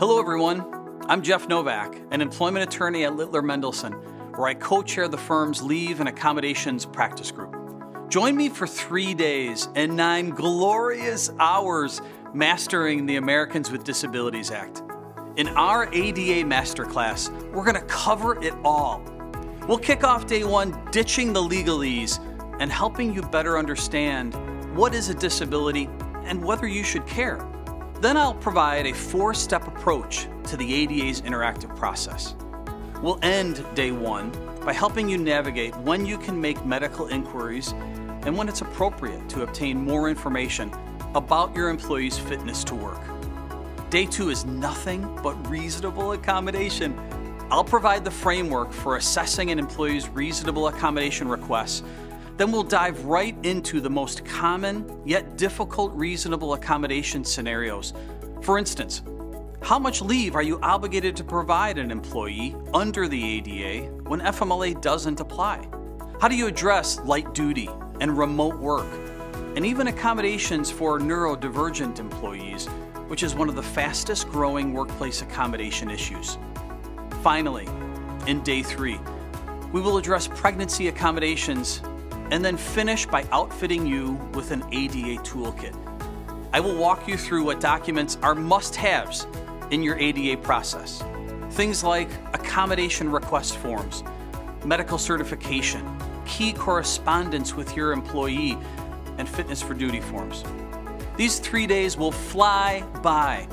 Hello, everyone. I'm Jeff Nowak, an employment attorney at Littler Mendelson, where I co chair the firm's leave and accommodations practice group. Join me for three days and nine glorious hours mastering the Americans with Disabilities Act. In our ADA Masterclass, we're going to cover it all. We'll kick off day one ditching the legalese and helping you better understand what is a disability and whether you should care. Then I'll provide a four step approach to the ADA's interactive process. We'll end day one by helping you navigate when you can make medical inquiries and when it's appropriate to obtain more information about your employee's fitness to work. Day two is nothing but reasonable accommodation. I'll provide the framework for assessing an employee's reasonable accommodation requests then we'll dive right into the most common yet difficult reasonable accommodation scenarios. For instance, how much leave are you obligated to provide an employee under the ADA when FMLA doesn't apply? How do you address light duty and remote work? And even accommodations for neurodivergent employees, which is one of the fastest growing workplace accommodation issues. Finally, in day three, we will address pregnancy accommodations and then finish by outfitting you with an ADA toolkit. I will walk you through what documents are must haves in your ADA process. Things like accommodation request forms, medical certification, key correspondence with your employee, and fitness for duty forms. These three days will fly by,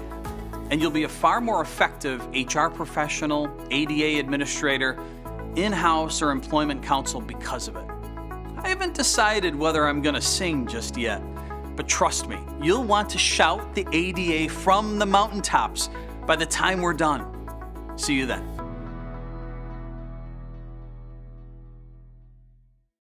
and you'll be a far more effective HR professional, ADA administrator, in house, or employment counsel because of it. I haven't decided whether I'm gonna sing just yet, but trust me, you'll want to shout the ADA from the mountaintops by the time we're done. See you then.